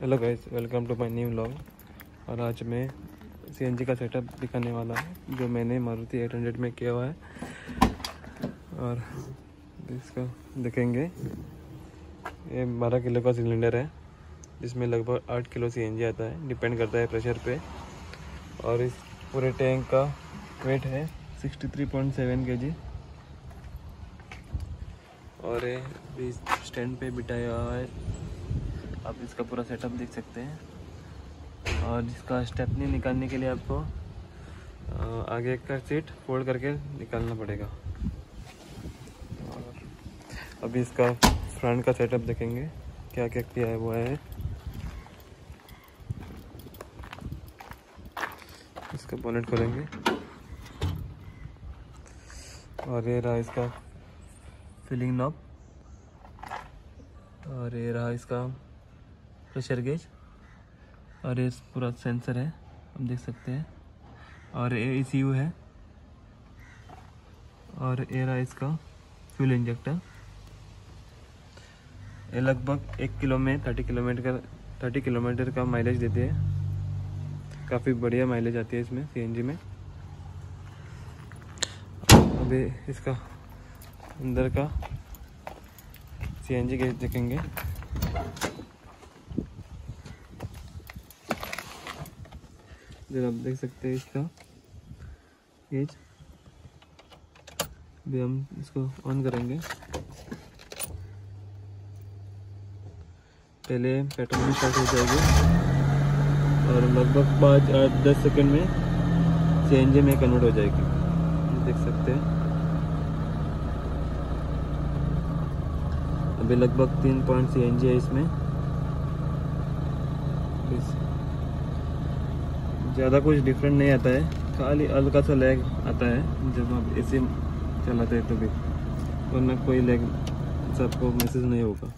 Hello guys welcome to my new vlog और आज मैं सीएनजी का सेटअप दिखाने वाला हूँ, जो मैंने मारुति 800 में किया हुआ है। और इसका देखेंगे। ये 12 किलो का सिलेंडर है, जिसमें लगभग 8 किलो सीएनजी आता है डिपेंड करता है प्रेशर पे। और इस पूरे टैंक का वेट है 63.7 केजी और ये स्टैंड पे बिठाया हुआ है। आप इसका पूरा सेटअप देख सकते हैं। और इसका स्टेपनी निकालने के लिए आपको आगे का सीट फोल्ड करके निकालना पड़ेगा। और अभी इसका फ्रंट का सेटअप देखेंगे, क्या क्या किया है वो है। इसका बोनेट खोलेंगे। और ये रहा इसका फिलिंग नॉब और ये रहा इसका प्रेशर गेज और ये पूरा सेंसर है, हम देख सकते हैं। और ए सी यू है। और ए रहा इसका फ्यूल इंजेक्टर। ये लगभग एक किलो में थर्टी किलोमीटर का थर्टी किलोमीटर का माइलेज देते हैं। काफ़ी बढ़िया माइलेज आती है इसमें सीएनजी में। अभी इसका अंदर का सीएनजी गैस देखेंगे। इधर आप देख सकते हैं इसका। गेज अभी हम इसको ऑन करेंगे। पहले पेट्रोल भी स्टार्ट हो जाएगी। और लगभग पाँच, आठ, दस सेकंड में सीएनजी में कन्वर्ट हो जाएगी। देख सकते हैं। अभी लगभग तीन पॉइंट सीएनजी है इसमें। ज़्यादा कुछ डिफरेंट नहीं आता है। खाली हल्का सा लैग आता है, जब आप एसी चलाते हैं तभी, वरना कोई लैग सबको मैसेज नहीं होगा।